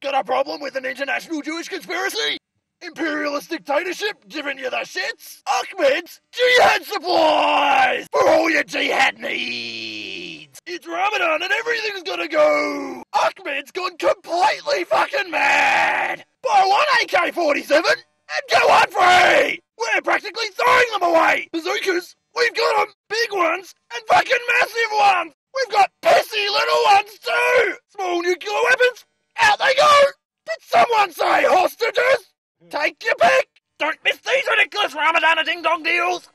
Got a problem with an international Jewish conspiracy? Imperialist dictatorship giving you the shits? Ahkmed's jihad supplies for all your jihad needs. It's Ramadan and everything's gonna go. Ahkmed's gone completely fucking mad. Buy one AK-47 and go on free. We're practically throwing them away. Bazookas, we've got them. Big ones and fucking massive ones. We've got pissy little ones too. Someone say hostages? Hmm. Take your pick! Don't miss these ridiculous Ramadan and ding dong deals!